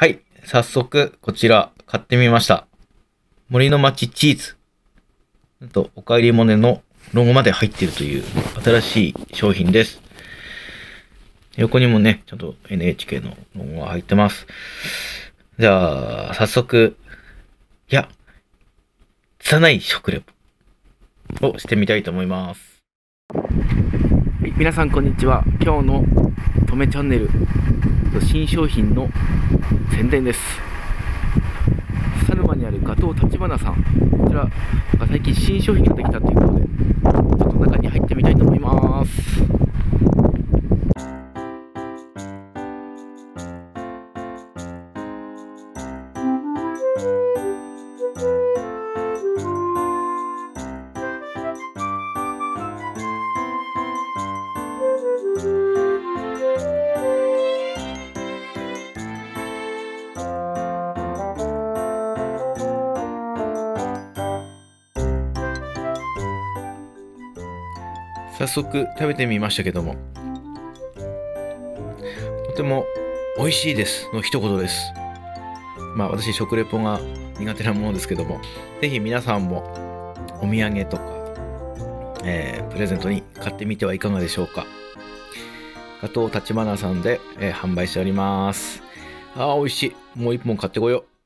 はい。早速、こちら、買ってみました。森の町チーズ。なんと、おかえりモネのロゴまで入ってるという新しい商品です。横にもね、ちゃんと NHK のロゴが入ってます。じゃあ、早速、いや、拙い食レポをしてみたいと思います。はい、皆さんこんにちは。今日のとめチャンネル新商品の宣伝です。サルマにあるガトー立花さん。こちらが最近新商品ができたということ早速食べてみましたけども、とても美味しいですの一言です。まあ私食レポが苦手なものですけども、ぜひ皆さんもお土産とか、えープレゼントに買ってみてはいかがでしょうか。ガトー立花さんで、えー販売しております。ああ、美味しい。もう一本買ってこよう。